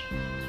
episódio.